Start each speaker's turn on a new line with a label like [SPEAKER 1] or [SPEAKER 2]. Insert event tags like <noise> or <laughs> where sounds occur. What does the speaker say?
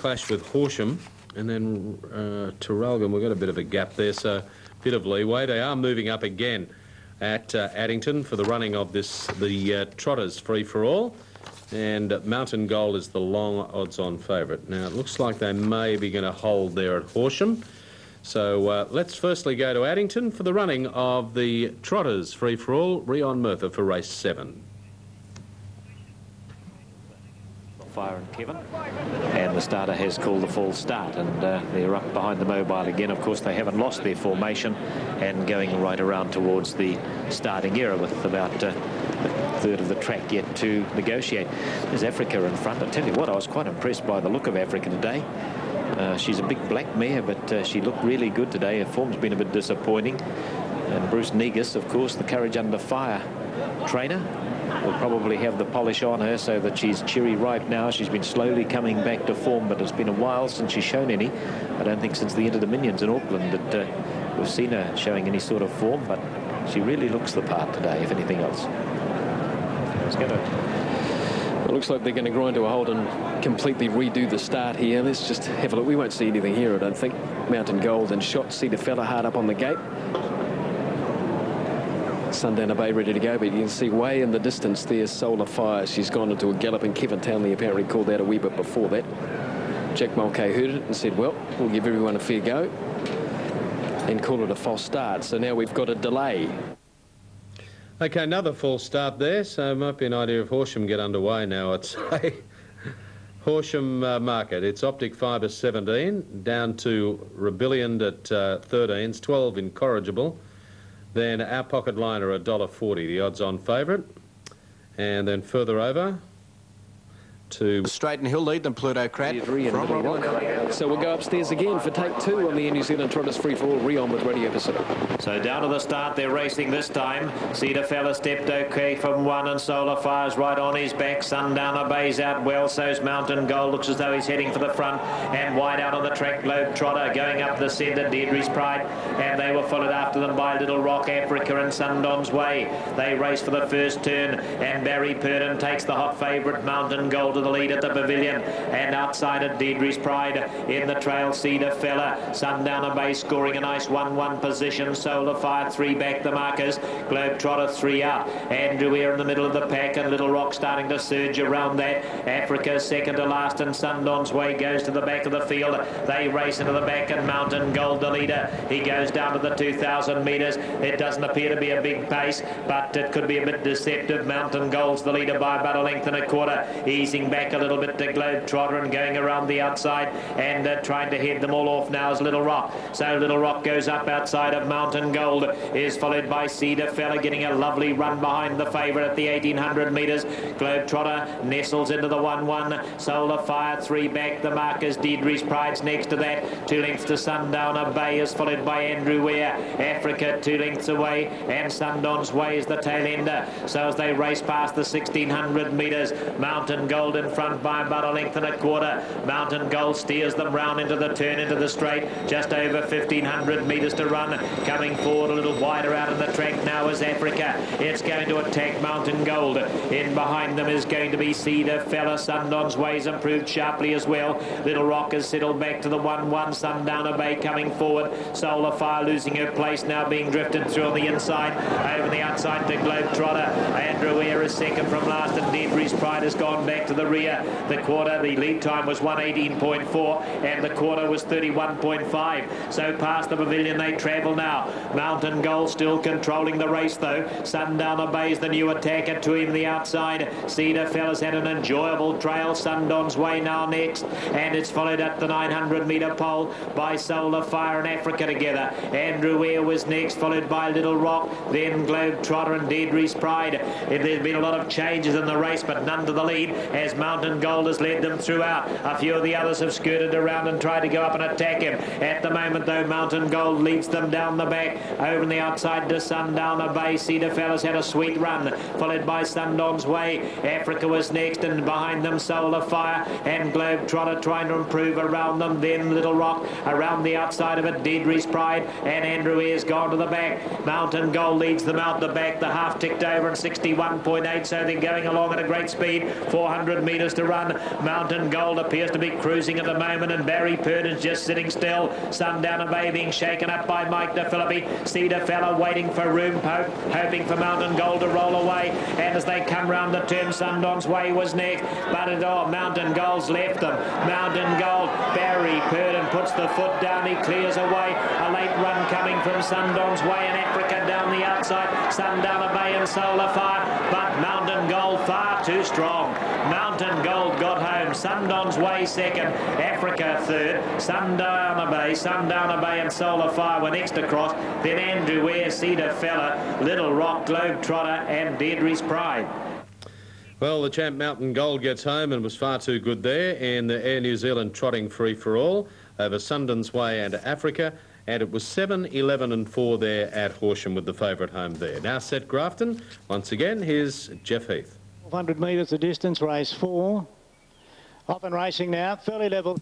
[SPEAKER 1] clash with Horsham. And then uh, Traralgon, we've got a bit of a gap there, so a bit of leeway. They are moving up again at uh, Addington for the running of this, the uh, Trotters free-for-all. And Mountain Gold is the long odds-on favourite. Now, it looks like they may be going to hold there at Horsham. So uh, let's firstly go to Addington for the running of the Trotters free-for-all, Rion Murtha for race seven.
[SPEAKER 2] Fire and Kevin. And the starter has called the false start, and uh, they're up behind the mobile again. Of course, they haven't lost their formation and going right around towards the starting era with about uh, a third of the track yet to negotiate. There's Africa in front. I tell you what, I was quite impressed by the look of Africa today. Uh, she's a big black mare, but uh, she looked really good today. Her form's been a bit disappointing. And Bruce Negus, of course, the Courage Under Fire trainer, will probably have the polish on her so that she's cherry ripe now. She's been slowly coming back to form, but it's been a while since she's shown any. I don't think since the Inter Dominions in Auckland that uh, we've seen her showing any sort of form, but she really looks the part today, if anything else.
[SPEAKER 3] It looks like they're going to grind to a halt and completely redo the start here. Let's just have a look. We won't see anything here, I don't think. Mountain Gold and Shot. Cedar Fella hard up on the gate. Sundowner Bay ready to go, but you can see way in the distance there's Solar Fire. She's gone into a gallop, and Kevin Townley apparently called out a wee bit before that. Jack Mulcahy heard it and said, well, we'll give everyone a fair go and call it a false start. So now we've got a delay.
[SPEAKER 1] Okay, another false start there, so it might be an idea of Horsham get underway now, I'd <laughs> say. Horsham uh, market, it's Optic Fibre 17, down to Rebellion at uh, 13s, 12 incorrigible. Then our pocket liner, $1.40, the odds-on favourite. And then further over, to
[SPEAKER 4] straighten hill lead than Pluto Crat.
[SPEAKER 3] So we'll go upstairs again for take two on the New Zealand Trotters free for all Rion with Radio Pacific.
[SPEAKER 2] So down to the start, they're racing this time. Cedar Fella stepped okay from one and Solar Fire's right on his back. Sundowner Bay's out well, so's Mountain Gold. Looks as though he's heading for the front and wide out on the track. Globe Trotter going up the centre, Deirdre's Pride. And they were followed after them by Little Rock Africa and Sundon's Way. They race for the first turn and Barry Purdon takes the hot favourite Mountain Gold to the lead at the pavilion. And outside it, Deirdre's Pride in the trail. Cedar Fella, Sundowner Bay scoring a nice 1-1 position. Solar Fire three back the markers. Globetrotter three out. Andrew here in the middle of the pack and Little Rock starting to surge around that. Africa second to last and Sundon's Way goes to the back of the field. They race into the back and Mountain Gold the leader. He goes down to the 2,000 metres. It doesn't appear to be a big pace, but it could be a bit deceptive. Mountain Gold's the leader by about a length and a quarter. Easing back a little bit to Globetrotter and going around the outside and uh, trying to head them all off now is Little Rock. So Little Rock goes up outside of Mountain Gold, is followed by Cedar Fella getting a lovely run behind the favourite at the 1800 metres. Globetrotter nestles into the 1-1. Solar Fire three back. The markers Deirdre's Pride's next to that. Two lengths to Sundowner Bay is followed by Andrew Ware. Africa two lengths away and Sundon's Way is the tail ender. So as they race past the 1600 metres, Mountain Gold in front by about a length and a quarter. Mountain Gold steers them round into the turn into the straight. Just over 1,500 metres to run. Coming forward a little wider out in the track now is Africa. It's going to attack Mountain Gold. In behind them is going to be Cedar Fella. Sundon's Ways improved sharply as well. Little Rock has settled back to the 1-1. Sundowner Bay coming forward. Solar Fire losing her place now being drifted through on the inside. Over the outside to Globetrotter. Andrew Air is second from last and Deirdre's Pride has gone back to the rear. The quarter, the lead time was 118.4 and the quarter was 31.5. So past the pavilion they travel now. Mountain Gold still controlling the race though. Sundowner Bay's the new attacker to him the outside. Cedar Fellas had an enjoyable trail. Sundon's Way now next and it's followed at the 900 metre pole by Solar Fire and Africa together. Andrew Air was next followed by Little Rock then Globetrotter and Deirdre's Pride. There's been a lot of changes in the race but none to the lead as Mountain Gold has led them throughout. A few of the others have skirted around and tried to go up and attack him. At the moment, though, Mountain Gold leads them down the back. Over on the outside to Sundowner Bay. Cedar Fellas had a sweet run, followed by Sundon's Way. Africa was next, and behind them, Solar Fire and Globetrotter trying to improve around them. Then Little Rock around the outside of it. Deirdre's Pride and Andrew Ayres gone to the back. Mountain Gold leads them out the back. The half ticked over in 61.8, so they're going along at a great speed. 400 metres metres to run. Mountain Gold appears to be cruising at the moment, and Barry Purdon's just sitting still. Sundowner Bay being shaken up by Mike DeFilippi. Cedar Fella waiting for room, Pope, hoping for Mountain Gold to roll away. And as they come round the turn, Sundon's Way was next. But it all, Mountain Gold's left them. Mountain Gold, Barry Purdon puts the foot down. He clears away. A late run coming from Sundon's Way and Africa down the outside. Sundowner Bay and Solar Fire. But Mountain Gold far too strong. Mountain Gold got home. Sundon's Way second. Africa third. Sundowner Bay, Sundowner Bay and Solar Fire were next across. Then Andrew Ware, Cedar Fella, Little Rock, Globetrotter and Deirdre's Pride.
[SPEAKER 1] Well, the champ Mountain Gold gets home and was far too good there, and the Air New Zealand trotting free for all over Sundon's Way and Africa, and it was 7, 11 and 4 there at Horsham with the favourite home there. Now set Grafton. Once again, here's Jeff Heath.
[SPEAKER 5] 100 metres the distance, race four. Off and racing now, fairly level.